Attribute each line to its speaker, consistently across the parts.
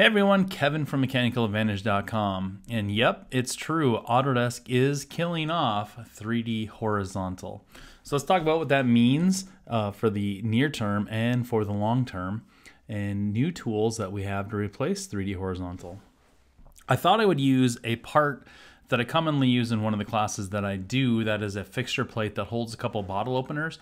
Speaker 1: Hey everyone, Kevin from MechanicalAdvantage.com. And yep, it's true, Autodesk is killing off 3D horizontal. So let's talk about what that means uh, for the near term and for the long term and new tools that we have to replace 3D horizontal. I thought I would use a part that I commonly use in one of the classes that I do that is a fixture plate that holds a couple bottle openers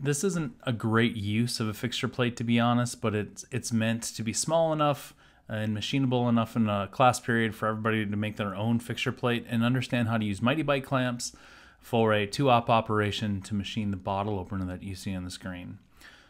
Speaker 1: this isn't a great use of a fixture plate to be honest, but it's it's meant to be small enough Uh, and machinable enough in a class period for everybody to make their own fixture plate and understand how to use Mitee-Bite clamps for a two-op operation to machine the bottle opener that you see on the screen.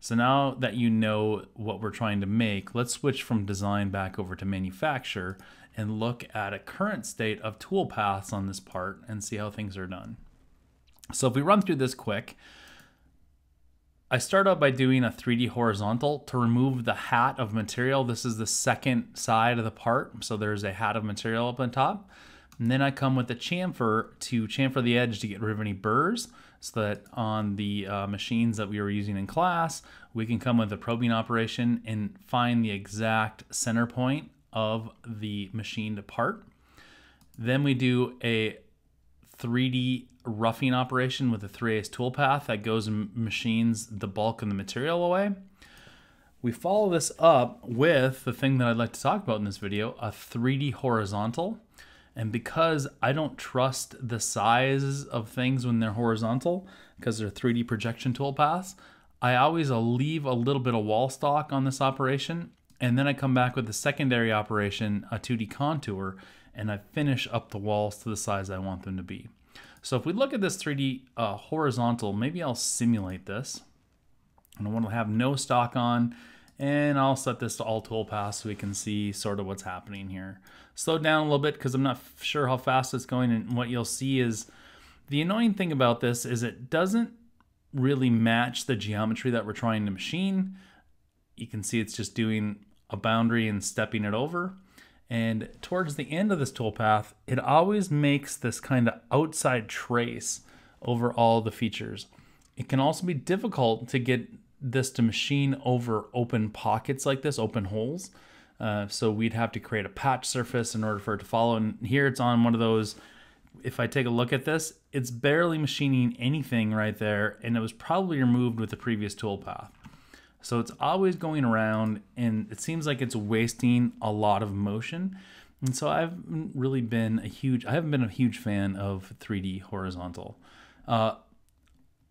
Speaker 1: So now that you know what we're trying to make, let's switch from design back over to manufacture and look at a current state of tool paths on this part and see how things are done. So if we run through this quick, I start out by doing a 3D horizontal to remove the hat of material. This is the second side of the part. So there's a hat of material up on top. And then I come with a chamfer to chamfer the edge to get rid of any burrs so that on the uh, machines that we were using in class, we can come with a probing operation and find the exact center point of the machined part. Then we do a 3D roughing operation with a 3 8 toolpath that goes and machines the bulk of the material away. We follow this up with the thing that I'd like to talk about in this video, a 3D horizontal. And because I don't trust the size of things when they're horizontal, because they're 3D projection toolpaths, I always uh, leave a little bit of wall stock on this operation. And then I come back with the secondary operation, a 2D contour, and I finish up the walls to the size I want them to be. So if we look at this 3D uh, horizontal, maybe I'll simulate this. And I want to have no stock on, and I'll set this to all toolpaths so we can see sort of what's happening here. Slow down a little bit because I'm not sure how fast it's going, and what you'll see is the annoying thing about this is it doesn't really match the geometry that we're trying to machine. You can see it's just doing a boundary and stepping it over. And towards the end of this toolpath, it always makes this kind of outside trace over all the features. It can also be difficult to get this to machine over open pockets like this, open holes. Uh, so we'd have to create a patch surface in order for it to follow. And here it's on one of those, if I take a look at this, it's barely machining anything right there. And it was probably removed with the previous toolpath. So it's always going around and it seems like it's wasting a lot of motion. And so I've really been a huge, I haven't been a huge fan of 3D horizontal. Uh,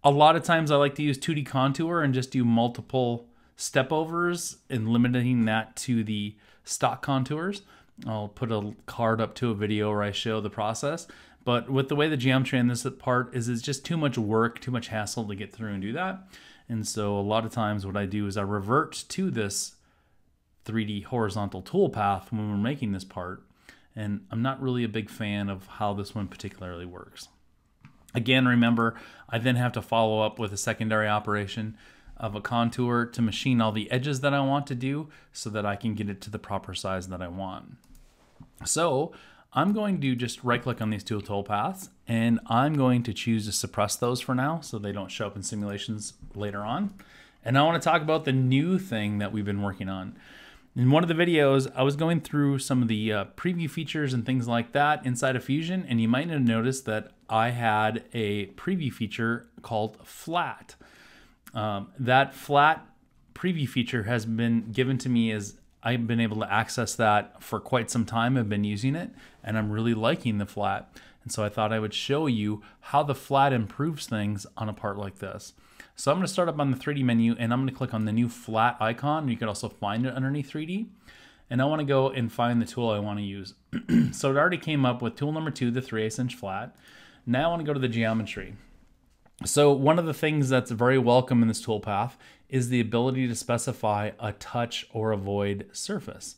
Speaker 1: a lot of times I like to use 2D contour and just do multiple step overs and limiting that to the stock contours. I'll put a card up to a video where I show the process. But with the way the geometry in this part is, it's just too much work, too much hassle to get through and do that. And so a lot of times what I do is I revert to this 3D horizontal toolpath when we're making this part. And I'm not really a big fan of how this one particularly works. Again, remember, I then have to follow up with a secondary operation of a contour to machine all the edges that I want to do so that I can get it to the proper size that I want. So I'm going to just right click on these two toolpaths and I'm going to choose to suppress those for now so they don't show up in simulations later on. And I want to talk about the new thing that we've been working on. In one of the videos, I was going through some of the uh, preview features and things like that inside of Fusion, and you might have noticed that I had a preview feature called Flat. Um, that Flat preview feature has been given to me as I've been able to access that for quite some time. I've been using it and I'm really liking the flat. And so I thought I would show you how the flat improves things on a part like this. So I'm going to start up on the 3D menu and I'm going to click on the new flat icon. You can also find it underneath 3D. And I want to go and find the tool I want to use. so it already came up with tool number two, the 3 8 inch flat. Now I want to go to the geometry. So one of the things that's very welcome in this toolpath is the ability to specify a touch or avoid surface.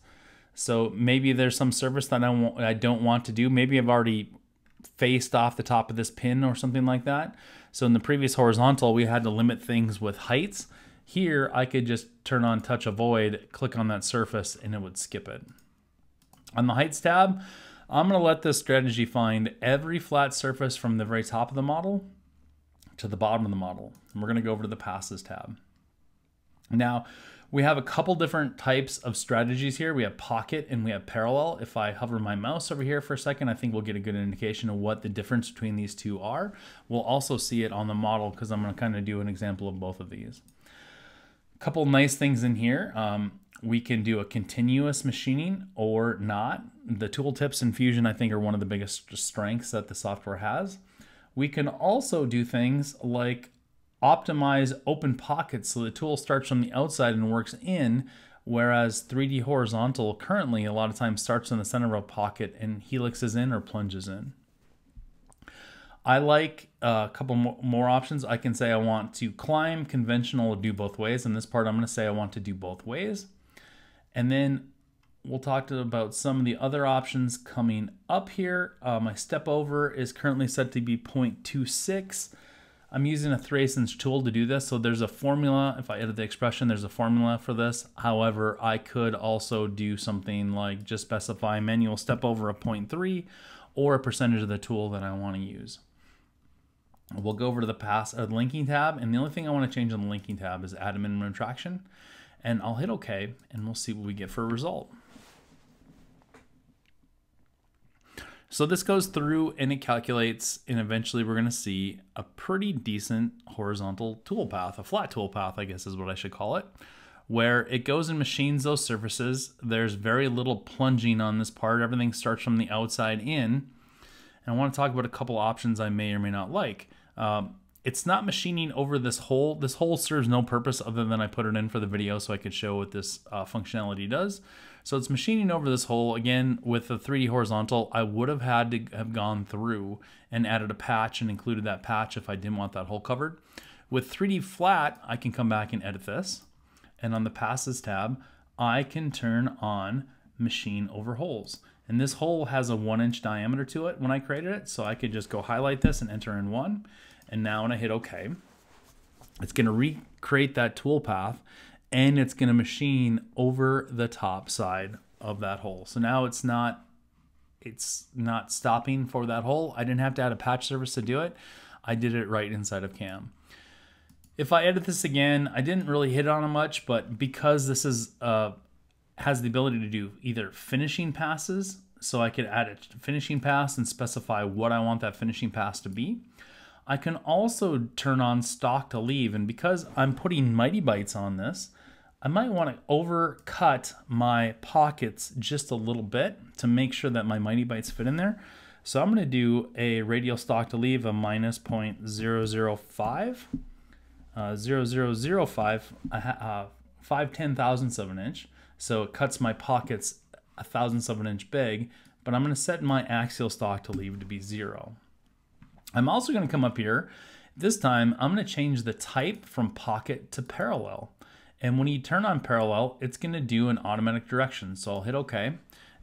Speaker 1: So maybe there's some surface that I, want, I don't want to do. Maybe I've already faced off the top of this pin or something like that. So in the previous horizontal, we had to limit things with heights. Here, I could just turn on touch avoid, click on that surface, and it would skip it. On the heights tab, I'm gonna let this strategy find every flat surface from the very top of the model to the bottom of the model. And we're gonna go over to the passes tab. Now, we have a couple different types of strategies here. We have pocket and we have parallel. If I hover my mouse over here for a second, I think we'll get a good indication of what the difference between these two are. We'll also see it on the model because I'm gonna kind of do an example of both of these. A couple nice things in here. Um, we can do a continuous machining or not. The tooltips in Fusion, I think, are one of the biggest strengths that the software has. We can also do things like optimize open pockets so the tool starts from the outside and works in, whereas 3D horizontal currently a lot of times starts in the center of a pocket and helixes in or plunges in. I like uh, a couple more options. I can say I want to climb, conventional, do both ways. In this part, I'm going to say I want to do both ways. And then we'll talk about some of the other options coming up here. Uh, my step over is currently set to be 0.26. I'm using a 3 inch tool to do this. So there's a formula. If I edit the expression, there's a formula for this. However, I could also do something like just specify manual step over a 0.3 or a percentage of the tool that I want to use. We'll go over to the pass uh, linking tab. And the only thing I want to change on the linking tab is add a minimum traction. And I'll hit OK and we'll see what we get for a result. So this goes through and it calculates, and eventually we're going to see a pretty decent horizontal toolpath, a flat toolpath, I guess is what I should call it, where it goes and machines those surfaces. There's very little plunging on this part. Everything starts from the outside in. And I want to talk about a couple options I may or may not like. Um, it's not machining over this hole. This hole serves no purpose other than I put it in for the video so I could show what this uh, functionality does. So it's machining over this hole. Again, with the 3D horizontal, I would have had to have gone through and added a patch and included that patch if I didn't want that hole covered. With 3D flat, I can come back and edit this. And on the passes tab, I can turn on machine over holes. And this hole has a one inch diameter to it when I created it. So I could just go highlight this and enter in one. And now when I hit okay, it's gonna recreate that tool path and it's going to machine over the top side of that hole. So now it's not it's not stopping for that hole. I didn't have to add a patch surface to do it. I did it right inside of cam. If I edit this again, I didn't really hit on it much, but because this is uh, has the ability to do either finishing passes, so I could add a finishing pass and specify what I want that finishing pass to be. I can also turn on stock to leave, and because I'm putting Mitee-Bites on this, I might want to overcut my pockets just a little bit to make sure that my Mitee-Bites fit in there. So I'm going to do a radial stock to leave a minus 0.005, uh, 0005, uh, 5 ten thousandths of an inch. So it cuts my pockets a thousandth of an inch big, but I'm going to set my axial stock to leave to be zero. I'm also going to come up here. This time I'm going to change the type from pocket to parallel. And when you turn on parallel, it's going to do an automatic direction. So I'll hit OK,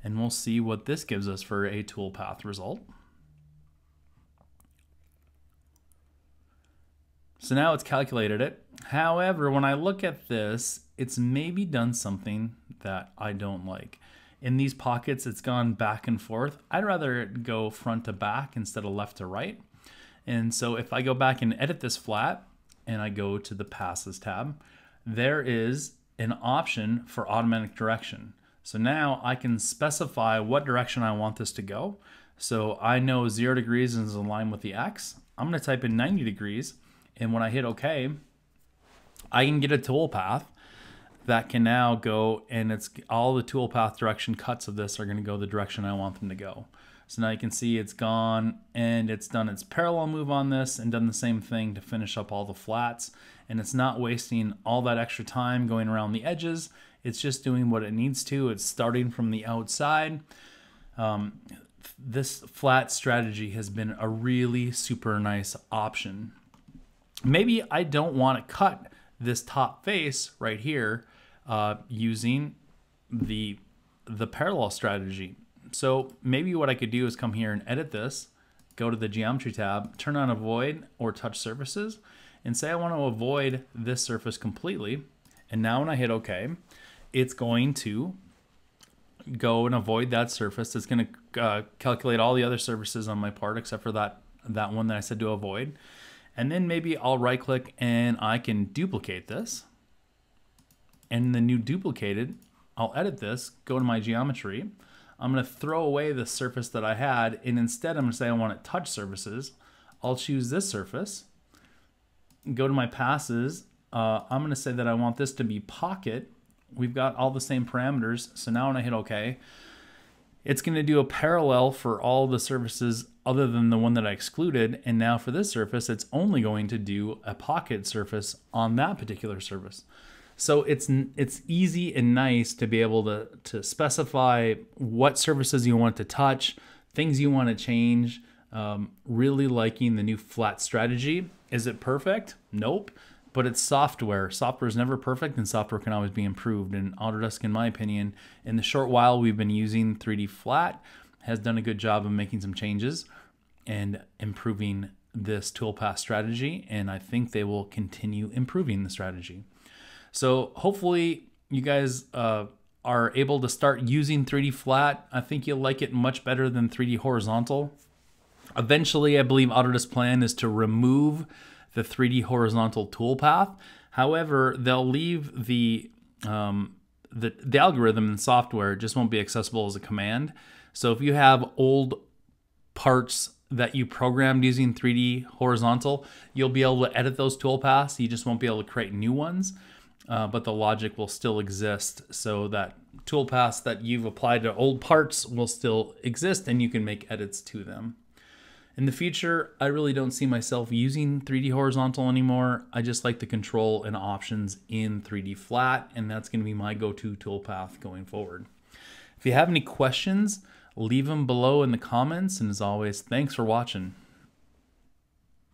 Speaker 1: and we'll see what this gives us for a toolpath result. So now it's calculated it. However, when I look at this, it's maybe done something that I don't like. In these pockets, it's gone back and forth. I'd rather go front to back instead of left to right. And so if I go back and edit this flat, and I go to the passes tab, there is an option for automatic direction. So now I can specify what direction I want this to go. So I know zero degrees is in line with the X. I'm gonna type in 90 degrees and when I hit okay, I can get a toolpath that can now go and it's all the toolpath direction cuts of this are gonna go the direction I want them to go. So now you can see it's gone and it's done its parallel move on this and done the same thing to finish up all the flats. And it's not wasting all that extra time going around the edges. It's just doing what it needs to. It's starting from the outside. Um, this flat strategy has been a really super nice option. Maybe I don't want to cut this top face right here uh, using the the parallel strategy. So maybe what I could do is come here and edit this, go to the geometry tab, turn on avoid or touch surfaces, and say I want to avoid this surface completely. And now when I hit OK, it's going to go and avoid that surface. It's going to uh, calculate all the other surfaces on my part except for that, that one that I said to avoid. And then maybe I'll right click and I can duplicate this. And the new duplicated, I'll edit this, go to my geometry. I'm going to throw away the surface that I had, and instead I'm to say I want to touch surfaces. I'll choose this surface, go to my passes. Uh, I'm going to say that I want this to be pocket. We've got all the same parameters. So now when I hit OK, it's going to do a parallel for all the surfaces other than the one that I excluded. And now for this surface, it's only going to do a pocket surface on that particular surface. So it's it's easy and nice to be able to, to specify what services you want to touch, things you want to change. Um, really liking the new flat strategy. Is it perfect? Nope. But it's software. Software is never perfect, and software can always be improved. And Autodesk, in my opinion, in the short while we've been using 3D Flat, has done a good job of making some changes and improving this toolpath strategy. And I think they will continue improving the strategy. So hopefully you guys uh, are able to start using 3D flat. I think you'll like it much better than 3D horizontal. Eventually, I believe Autodesk plan is to remove the 3D horizontal toolpath. However, they'll leave the um, the, the algorithm and software just won't be accessible as a command. So if you have old parts that you programmed using 3D horizontal, you'll be able to edit those toolpaths. You just won't be able to create new ones uh, but the logic will still exist so that toolpaths that you've applied to old parts will still exist and you can make edits to them. In the future, I really don't see myself using 3D horizontal anymore. I just like the control and options in 3D flat, and that's going to be my go-to toolpath going forward. If you have any questions, leave them below in the comments, and as always, thanks for watching.